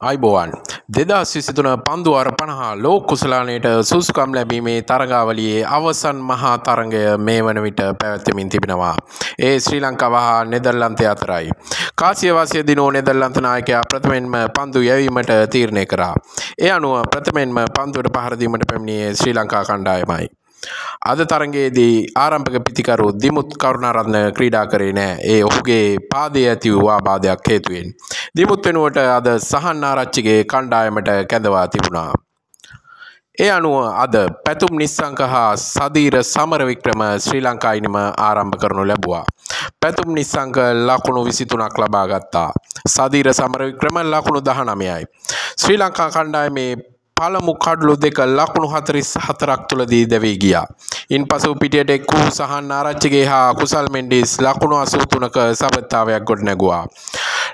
අයිබෝවන් දෙදස් විසිතුන පන්දුවර පණහා ලෝක කුසලානයට සුසුකම් ලැබීමේ තරගාවලියේ අවසන් මහා තරගය මේ වන විට පැවැත්වමින් තිබෙනවා. ඒ ශ්‍රී ලංකාව හා නෙදල්ලන්තය අතරයි. කාසියවාසිය දිනෝ නෙදල්ලන්ත නායකයා ප්‍රථමෙන්ම පන්දු යැවීමට තීරණය කරා. ඒ අනුව ප්‍රථමෙන්ම පන්දුවට පහරදීමට පැමිණියේ ශ්‍රී ලංකා කණ්ඩායමයි. අද තරගයේදී ආරම්භක පිතිකරු දිමුත් කරුණාරත්න ක්‍රීඩා කරේ නෑ ඒ ඔහුගේ පාදය ඇති වූ ආබාධයක් හේතුවෙන්. දිමුත් වෙනුවට අද සහන් ආරච්චිගේ කණ්ඩායමට කැඳවා තිබුණා. ඒ අනුව අද පැතුම් නිස්සංක හා සදීර සමරවික්‍රම ශ්‍රී ලංකායිනම ආරම්භ කරනු ලැබවා. පැතුම් නිස්සංක ලකුණු විසිතුනක් ලබා ගත්තා. සදීර සමරවික්‍රම ලකුණු දහනමයයි. ශ්‍රී ලංකා කණ්ඩායමේ පළමු කඩලු දෙක ලකුණු හතරිස් හතරක් තුළදී දැවී ගියා. ඉන් පසු පිටියට එක් වූ සහන් ආරච්චිගේ හා කුසල් මෙන්ඩිස් ලකුණු අසූතුනක සබත්තාවයක් ගොඩ නැගවා.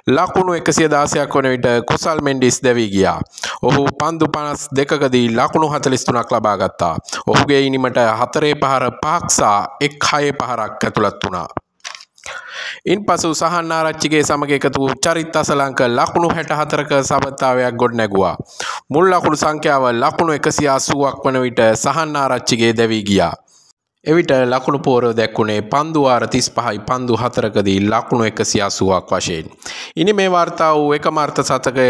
ලකුණු එකසිය දාසයක් වන විට කුසල් මෙන්ඩිස් දැවී ගියා. ඔහු පන්දු පනස් දෙකකදී ලකුණු හතලිස්තුනක් ලබා ගත්තා. ඔහුගේ ඉනිමට හතරේ පහර පහක්සා එක් හයේ පහරක් ඇතුළත් වුණා. ඉන් පසු සහන් ආරච්චිගේ සමග එකතු වූ චරිත් අසලංක ලකුණු හැට හතරක සබත්තාවයක් ගොඩ නැගුවා. මුල් ලකුණු සංඛ්‍යාව ලකුණු එකසිය අසුවක් වන විට සහන් ආරච්චිගේ දැවී ගියා. එවිට ලකුණු පෝරව දැක්වුණේ පන්දුවාර තිස් පහයි පන්දු හතරකදී ලකුණු එකසි අසුවක් වශයෙන්. ඉනි මේ වාර්තා වූ එකමර්ථ සතකය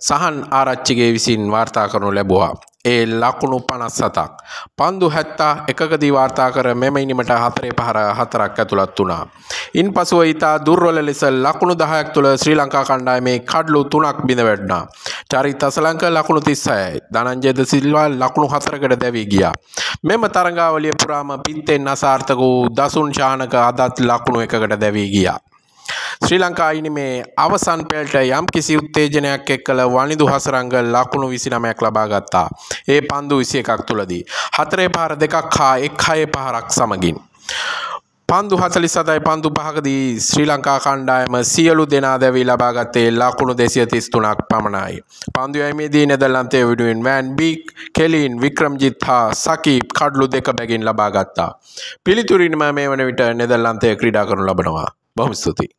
සහන් ආරච්චිගේ විසින් වාර්තා කරනු ලැබවා. ඒ ලකුණු පනස් සතක්. පන්දු හැත්තා එකකදී වාර්තා කර මෙම ඉනිමට හතරේ පහර හතරක් ඇතුළත් වුණා. ඉන් පසුව ඉතා දුර්වල ලෙස ලකුණු දහයක් තුළ ශ්‍රී ලංකා කණ්ඩායමේ කඩ්ලු තුනක් බිඳ වැඩ්නා. චරිත් අසලංක ලකුණු තිස්සයයි. දනංජයද සිල්වා ලකුණු හතරකට දැවී ගියා. මෙම තරගාවලිය පුරාම පිත්තෙන් අසාර්ථක වූ දසුන් ශානක අදත් ලකුණු එකකට දැවී ගියා. ශ්‍රී ලංකා ඉනිමේ අවසන් පෙල්ට යම් කිසි උත්තේජනයක් එක්කල වනිදු හසරංග ලකුණු විසි නමයක් ලබා ගත්තා. ඒ පන්දු විසි එකක් තුළදී. හතරේ පහර දෙකක් හා එක් හය පහරක් සමගින්. පන්දු හතලි සතයි පන්දු පහකදී ශ්‍රී ලංකා කණ්ඩායම සියලු දෙනා දැවී ලබාගත්තේ ලකුණු දෙසිය තිස්තුනක් පමණයි. පන්දුයමේදී නෙදල්ලන්තේ විඩුවෙන් වෑන් බීක් කෙලින් වික්‍රම්ජිත් හා සකීප් කඩ්ලු දෙක බැගින් ලබාගත්තා. පිළිතුරින්ම මේ වන විට නෙදල්ලන්තය ක්‍රඩා කරනු ලබනවා. බොහොම ස්තුතියි